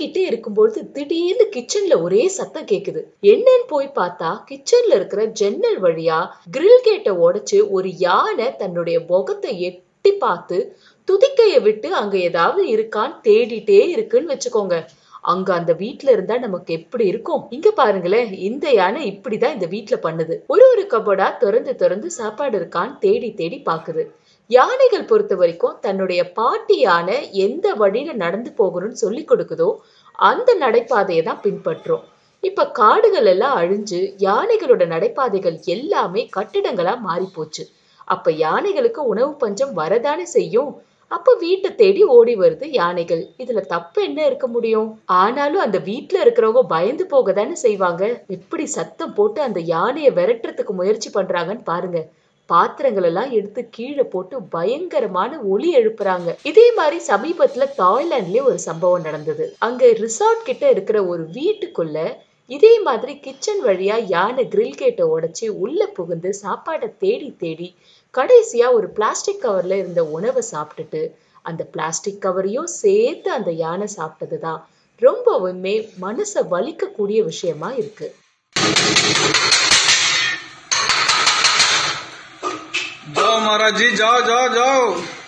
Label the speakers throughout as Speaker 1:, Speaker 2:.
Speaker 1: தூங்கிட்டே இருக்கும்பொழுது திடீர்னு கிச்சன்ல ஒரே சத்தம் கேக்குது. என்னன்னு போய் பார்த்தா கிச்சன்ல இருக்கிற ஜன்னல் வழியா கிரில் கேட்டை உடைச்சு ஒரு யானை தன்னுடைய முகத்தை எட்டி பார்த்து துதிக்கைய விட்டு அங்க ஏதாவது இருக்கான்னு தேடிட்டே இருக்குன்னு வச்சுக்கோங்க. அங்க அந்த வீட்ல இருந்தா நமக்கு எப்படி இருக்கும்? இங்க பாருங்களேன் இந்த யானை இப்படிதான் இந்த வீட்ல பண்ணுது. ஒரு ஒரு கபோர்டா திறந்து திறந்து சாப்பாடு இருக்கான்னு தேடி தேடி பாக்குது யானைகள் பொறுத்த வரைக்கும் தன்னுடைய பாட்டி யானை எந்த வழியில நடந்து போகணும்னு சொல்லி கொடுக்குதோ அந்த நடைபாதையை தான் பின்பற்றும். இப்ப காடுகள் எல்லாம் அழிஞ்சு யானைகளோட நடைபாதைகள் எல்லாமே கட்டிடங்களா மாறி போச்சு அப்ப யானைகளுக்கு உணவு பஞ்சம் வரதானே செய்யும்? அப்ப வீட்டை தேடி ஓடி வருது யானைகள். இதுல தப்பு என்ன இருக்க முடியும்? ஆனாலும் அந்த வீட்டுல இருக்கிறவங்க பயந்து போக தானே செய்வாங்க. எப்படி சத்தம் போட்டு அந்த யானையை விரட்டுறதுக்கு முயற்சி பண்றாங்கன்னு பாருங்க. பாத்திரங்கள் எல்லாம் எடுத்து கீழே போட்டு பயங்கரமான ஒலி எழுப்புறாங்க. இதே மாதிரி சமீபத்துல தாய்லாந்துலயே ஒரு சம்பவம் நடந்தது. அங்க ரிசார்ட் கிட்ட இருக்கிற ஒரு வீட்டுக்குள்ள இதே மாதிரி கிச்சன் வழியா யானை கிரில் கேட்டை உடைச்சி உள்ள புகுந்து சாப்பாடை தேடி தேடி கடைசியா ஒரு பிளாஸ்டிக் கவர்ல இருந்த உணவை சாப்பிட்டுட்டு அந்த பிளாஸ்டிக் கவரையும் சேர்த்து அந்த யானை சாப்பிட்டதுதான். ரொம்பவுமே மனசை வலிக்கக்கூடிய விஷயமா இருக்கு.
Speaker 2: महाराज जी जाओ जाओ जाओ।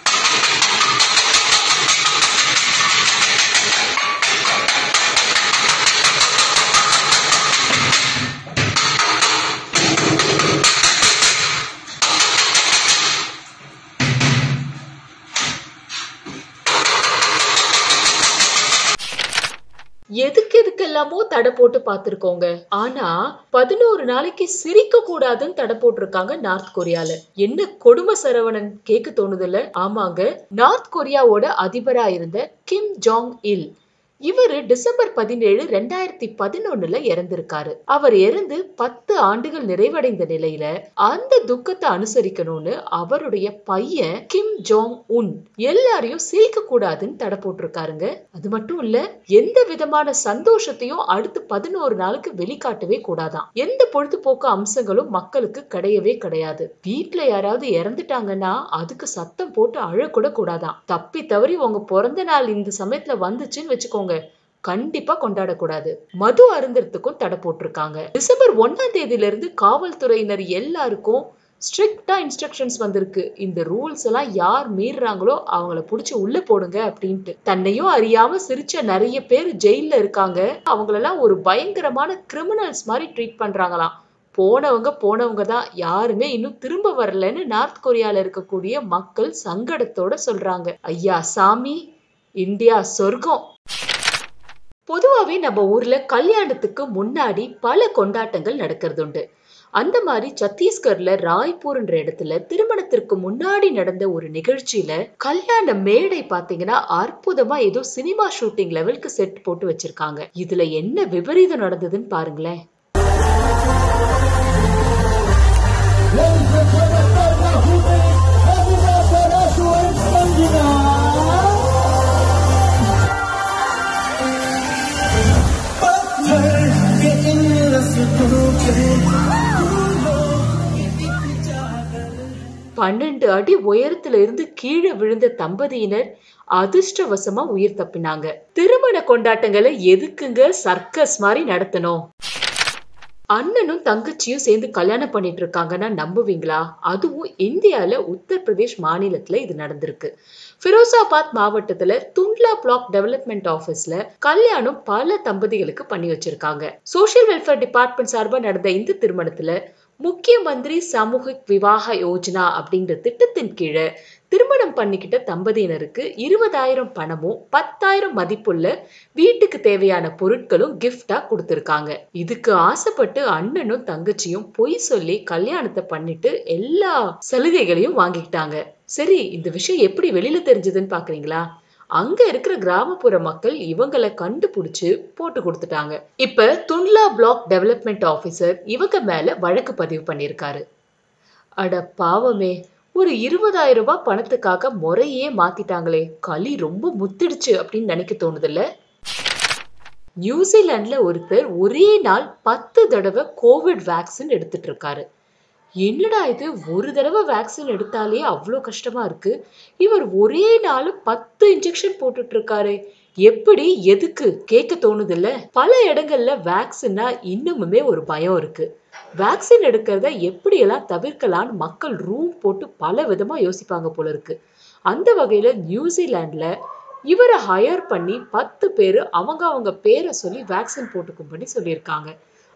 Speaker 1: எதுக்கு எதுக்கெல்லாமோ தடை போட்டு பார்த்திருக்கோங்க. ஆனா பதினோரு நாளைக்கு சிரிக்க கூடாதுன்னு தடை போட்டிருக்காங்க நார்த் கொரியால. என்ன கொடுமை சரவணன் கேட்க தோணுதுல ஆமாங்க. நார்த் கொரியாவோட அதிபரா இருந்த கிம் ஜாங் இல். இவரு டிசம்பர் பதினேழு ரெண்டாயிரத்தி பதினொன்னுல இறந்திருக்காரு. அவர் இறந்து பத்து ஆண்டுகள் நிறைவடைந்த நிலையில அந்த துக்கத்தை அனுசரிக்கணும்னு அவருடைய பையன் கிம் ஜோங் உன் எல்லாரையும் சிரிக்க கூடாதுன்னு தடை போட்டிருக்காருங்க. அது மட்டும் இல்ல எந்த விதமான சந்தோஷத்தையும் அடுத்து பதினோரு நாளுக்கு வெளிக்காட்டவே கூடாதான். எந்த பொழுதுபோக்கு அம்சங்களும் மக்களுக்கு கிடையவே கிடையாது. வீட்ல யாராவது இறந்துட்டாங்கன்னா அதுக்கு சத்தம் போட்டு அழக்கூட கூடாதாம் தப்பி தவறி உங்க பிறந்த நாள் இந்த சமயத்துல வந்துச்சுன்னு வச்சுக்கோங்க. கண்டிப்பா கொண்டாடக்கூடாது. மது அருந்தறதுக்கும் தடை போட்டிருக்காங்க. டிசம்பர் ஒன்னாம் தேதியில இருந்து காவல்துறையினர் எல்லாருக்கும் ஸ்ட்ரிக்டா இன்ஸ்ட்ரக்ஷன்ஸ் வந்திருக்கு. இந்த ரூல்ஸ் எல்லாம் யார் மீறுறாங்களோ அவங்கள புடிச்சு உள்ள போடுங்க அப்படின்ட்டு. தன்னையும் அறியாம சிரிச்ச நிறைய பேர் ஜெயில்ல இருக்காங்க. அவங்களெல்லாம் ஒரு பயங்கரமான கிரிமினல்ஸ் மாதிரி ட்ரீட் பண்றாங்களாம். போனவங்க போனவங்க தான். யாருமே இன்னும் திரும்ப வரலன்னு நார்த் கொரியால இருக்கக்கூடிய மக்கள் சங்கடத்தோட சொல்றாங்க. ஐயா சாமி இந்தியா சொர்க்கம். பொதுவாகவே நம்ம ஊர்ல கல்யாணத்துக்கு முன்னாடி பல கொண்டாட்டங்கள் நடக்கிறது உண்டு அந்த மாதிரி சத்தீஸ்கர்ல ராய்ப்பூர்ன்ற இடத்துல திருமணத்திற்கு முன்னாடி நடந்த ஒரு நிகழ்ச்சியில கல்யாண மேடை பாத்தீங்கன்னா அற்புதமா ஏதோ சினிமா ஷூட்டிங் லெவலுக்கு செட் போட்டு வச்சிருக்காங்க. இதுல என்ன விபரீதம் நடந்ததுன்னு பாருங்களேன். பன்னெண்டு அடி உயரத்துல இருந்து கீழே விழுந்த தம்பதியினர் அதிர்ஷ்டவசமா உயிர் தப்பினாங்க. திருமண கொண்டாட்டங்களை எதுக்குங்க சர்க்கஸ் மாதிரி நடத்தணும்? அண்ணனும் தங்கச்சியும் சேர்ந்து கல்யாணம் பண்ணிட்டு இருக்காங்கன்னா நம்புவீங்களா? அதுவும் இந்தியால உத்தரப்பிரதேஷ் மாநிலத்துல இது நடந்திருக்கு. ஃபிரோசாபாத் மாவட்டத்துல துண்ட்லா பிளாக் டெவலப்மெண்ட் ஆபீஸ்ல கல்யாணம் பல தம்பதிகளுக்கு பண்ணி வச்சிருக்காங்க. சோசியல் வெல்ஃபேர் டிபார்ட்மெண்ட் சார்பா நடந்த இந்த திருமணத்துல முக்கிய மந்திரி சமூக விவாக யோஜனா அப்படிங்கிற திட்டத்தின் கீழே திருமணம் பண்ணிக்கிட்ட தம்பதியினருக்கு இருபதாயிரம் பணமும் பத்தாயிரம் மதிப்புள்ள வீட்டுக்கு தேவையான பொருட்களும் கிஃப்டா கொடுத்துருக்காங்க. இதுக்கு ஆசைப்பட்டு அண்ணனும் தங்கச்சியும் பொய் சொல்லி கல்யாணத்தை பண்ணிட்டு எல்லா சலுகைகளையும் வாங்கிக்கிட்டாங்க. சரி இந்த விஷயம் எப்படி வெளியில தெரிஞ்சதுன்னு பாக்குறீங்களா? அங்க இருக்கிற கிராமப்புற மக்கள் இவங்களை கண்டுபிடிச்சு போட்டு கொடுத்துட்டாங்க. இப்ப துன்லா பிளாக் டெவலப்மெண்ட் ஆபீசர் இவங்க மேல வழக்கு பதிவு பண்ணியிருக்காரு. அட பாவமே ஒரு இருபதாயிரம் ரூபாய் பணத்துக்காக முறையே மாத்திட்டாங்களே களி ரொம்ப முத்திடுச்சு அப்படின்னு நினைக்க தோணுதுல்ல? நியூசிலாந்துல ஒருத்தர் ஒரே நாள் பத்து தடவை கோவிட் வேக்சின் எடுத்துட்டு இருக்காரு. என்னடா இது? ஒரு தடவை வேக்சின் எடுத்தாலே அவ்வளோ கஷ்டமா இருக்கு. இவர் ஒரே நாள் பத்து இன்ஜெக்ஷன் போட்டுட்டு இருக்காரு எப்படி எதுக்கு? கேட்க தோணுது இல்ல பல இடங்கள்ல வேக்சின்னா இன்னுமுமே ஒரு பயம் இருக்கு. வேக்சின் எடுக்கிறத எப்படியெல்லாம் தவிர்க்கலாம்னு மக்கள் ரூம் போட்டு பல விதமா யோசிப்பாங்க போல இருக்கு. அந்த வகையில நியூசிலாந்துல இவரை ஹையர் பண்ணி பத்து பேர் அவங்க அவங்க பேரை சொல்லி வேக்சின் போட்டுக்கும்படி சொல்லியிருக்காங்க.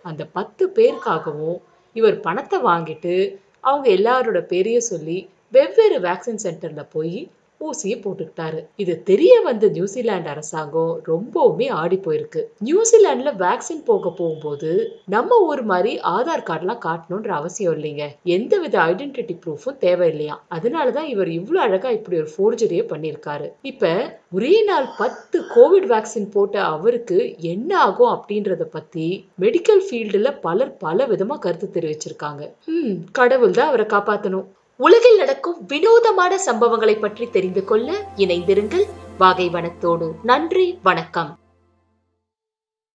Speaker 1: அந்த பத்து பேருக்காகவும் இவர் பணத்தை வாங்கிட்டு அவங்க எல்லாரோட பேரையும் சொல்லி வெவ்வேறு வேக்சின் சென்டரில் போய் ஊசியை போட்டுக்கிட்டாரு. இது தெரிய வந்த நியூசிலாந்து அரசாங்கம் ரொம்பவுமே ஆடி போயிருக்கு. நியூசிலாந்துல வேக்சின் போக போகும்போது நம்ம ஊர் மாதிரி ஆதார் கார்டுலாம் காட்டணும்ன்ற அவசியம் இல்லைங்க. எந்த வித ஐடென்டிட்டி ப்ரூஃபும் தேவையில்லையா? அதனாலதான் இவர் இவ்வளவு அழகா இப்படி ஒரு ஃபோர்ஜரியை பண்ணியிருக்காரு. இப்ப ஒரே நாள் பத்து கோவிட் வேக்சின் போட்ட அவருக்கு என்ன ஆகும் அப்படின்றத பத்தி மெடிக்கல் ஃபீல்டுல பலர் பல விதமா கருத்து தெரிவிச்சிருக்காங்க. கடவுள் தான் அவரை காப்பாத்தணும். உலகில் நடக்கும் வினோதமான சம்பவங்களை பற்றி தெரிந்து கொள்ள இணைந்திருங்கள். வாகை வனத்தோடு. நன்றி. வணக்கம்.